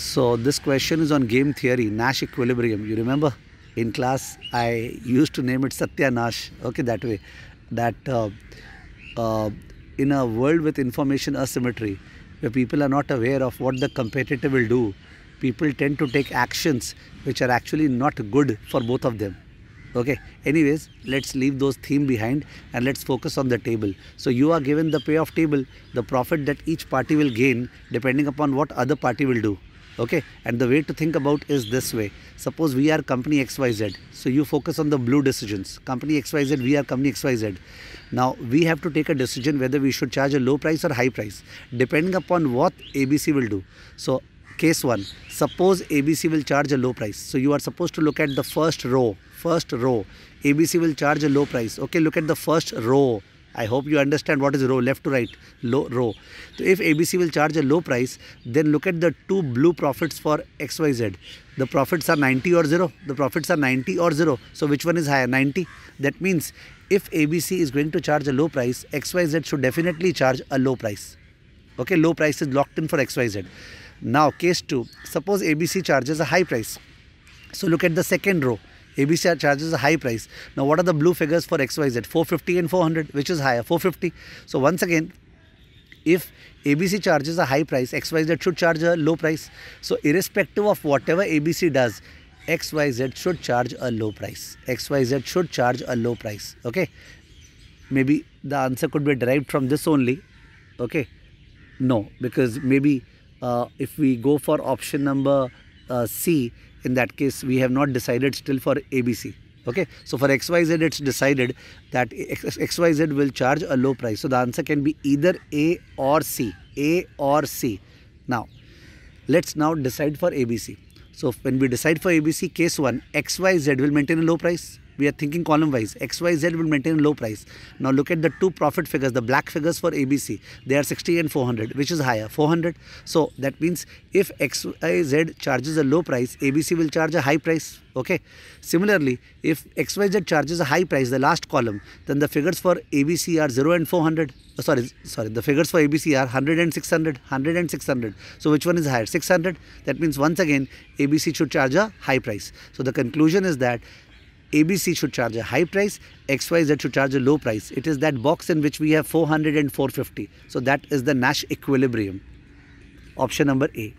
So this question is on game theory, Nash equilibrium. You remember in class I used to name it Satya Nash. Okay, that way. That uh, uh, in a world with information asymmetry, where people are not aware of what the competitor will do, people tend to take actions which are actually not good for both of them okay anyways let's leave those theme behind and let's focus on the table so you are given the payoff table the profit that each party will gain depending upon what other party will do okay? And the way to think about is this way. Suppose we are company xyz so you focus on the blue decisions. Company xyz we are company xyz now we have to take a decision whether we should charge a low price or high price depending upon what abc will do. So case 1 suppose abc will charge a low price. So you are supposed to look at the first row. First row. Abc will charge a low price. Okay look at the first row I hope you understand what is row, left to right, low row. So if ABC will charge a low price, then look at the two blue profits for XYZ. The profits are 90 or 0. The profits are 90 or 0. So which one is higher? 90. That means if ABC is going to charge a low price, XYZ should definitely charge a low price. Okay, low price is locked in for XYZ. Now case 2, suppose ABC charges a high price. So look at the second row. ABC charges a high price. Now what are the blue figures for XYZ? 450 and 400 which is higher? 450. So once again if ABC charges a high price, XYZ should charge a low price. So irrespective of whatever ABC does, XYZ should charge a low price. XYZ should charge a low price. Okay. Maybe the answer could be derived from this only. Okay. No, because maybe uh, if we go for option number uh, C, in that case we have not decided still for ABC okay? So for xyz it's decided that xyz will charge a low price. So the answer can be either a or c. A or c. Now let's now decide for abc so when we decide for abc case 1 xyz will maintain a low price we are thinking column wise. Xyz will maintain low price. Now look at the two profit figures the black figures for abc they are 60 and 400 which is higher 400 so that means if xyz charges a low price abc will charge a high price okay? Similarly if xyz charges a high price the last column then the figures for abc are 0 and 400 oh, uh, sorry sorry the figures for abc are 100 and 600 100 and 600 so which one is higher? 600 that means once again abc should charge a high price. So the conclusion is that ABC should charge a high price, XYZ should charge a low price. It is that box in which we have 400 and 450. So that is the Nash equilibrium. Option number A.